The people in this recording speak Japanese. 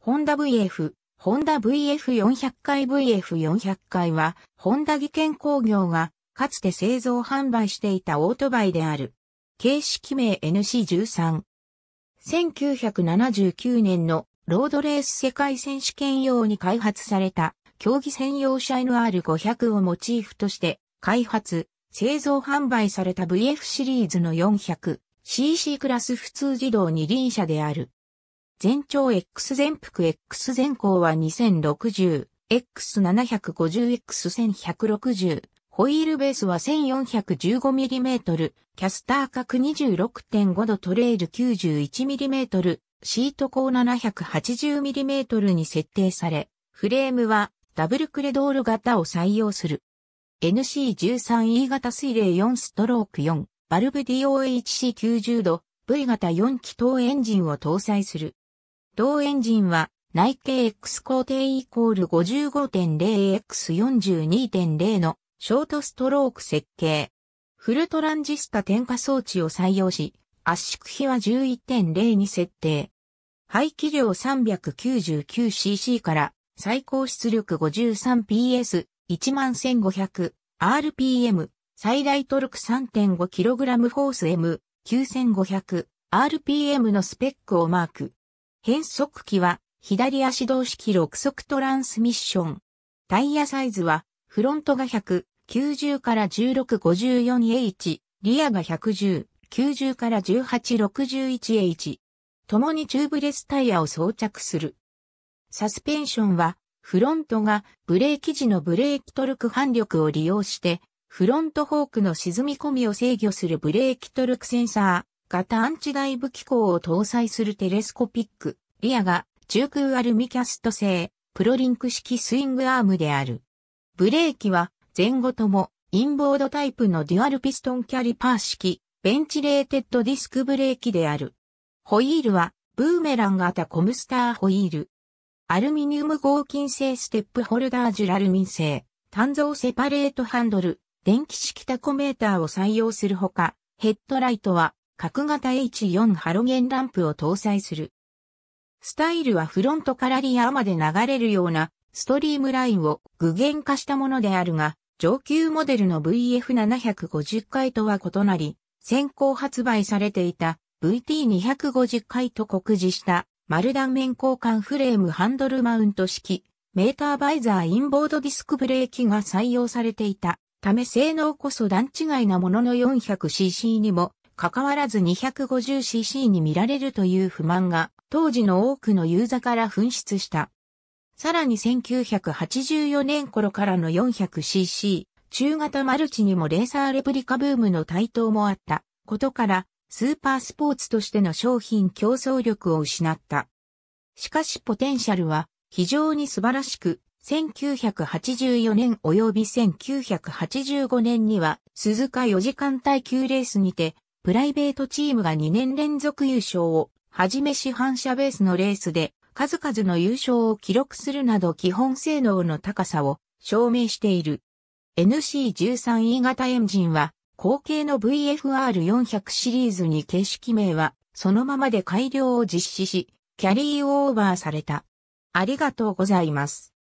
ホンダ VF、ホンダ VF400 回 VF400 回は、ホンダ技研工業が、かつて製造販売していたオートバイである。形式名 NC13。1979年のロードレース世界選手権用に開発された競技専用車 NR500 をモチーフとして開発、製造販売された VF シリーズの 400cc クラス普通自動二輪車である。全長 X 全幅 X 全高は2060、X750X1160、ホイールベースは 1415mm、キャスター角26.5度トレール 91mm、シート高 780mm に設定され、フレームはダブルクレドール型を採用する。NC13E 型水冷4ストローク4、バルブ DOHC90 度、V 型4気筒エンジンを搭載する。同エンジンは内径 X 工程イコール 55.0X42.0 のショートストローク設計。フルトランジスタ点火装置を採用し、圧縮比は11.0に設定。排気量 399cc から最高出力 53PS、11500、RPM、最大トルク 3.5kg フォース M、9500、RPM のスペックをマーク。変速機は左足動式6速トランスミッション。タイヤサイズはフロントが100、90から16、54H、リアが110、90から18、61H。共にチューブレスタイヤを装着する。サスペンションは、フロントがブレーキ時のブレーキトルク反力を利用して、フロントフォークの沈み込みを制御するブレーキトルクセンサー、型アンチダイブ機構を搭載するテレスコピック、リアが中空アルミキャスト製、プロリンク式スイングアームである。ブレーキは前後ともインボードタイプのデュアルピストンキャリパー式、ベンチレーテッドディスクブレーキである。ホイールはブーメラン型コムスターホイール。アルミニウム合金製ステップホルダージュラルミン製、鍛造セパレートハンドル、電気式タコメーターを採用するほか、ヘッドライトは角型 H4 ハロゲンランプを搭載する。スタイルはフロントからリアまで流れるようなストリームラインを具現化したものであるが、上級モデルの VF750 回とは異なり、先行発売されていた VT250 回と酷似した丸断面交換フレームハンドルマウント式、メーターバイザーインボードディスクブレーキが採用されていたため性能こそ段違いなものの 400cc にも関わらず 250cc に見られるという不満が当時の多くのユーザーから噴出した。さらに1984年頃からの 400cc 中型マルチにもレーサーレプリカブームの台頭もあったことからスーパースポーツとしての商品競争力を失った。しかしポテンシャルは非常に素晴らしく、1984年及び1985年には鈴鹿4時間耐久レースにてプライベートチームが2年連続優勝を、はじめ市反射ベースのレースで数々の優勝を記録するなど基本性能の高さを証明している。NC13E 型エンジンは後継の VFR400 シリーズに形式名はそのままで改良を実施し、キャリーオーバーされた。ありがとうございます。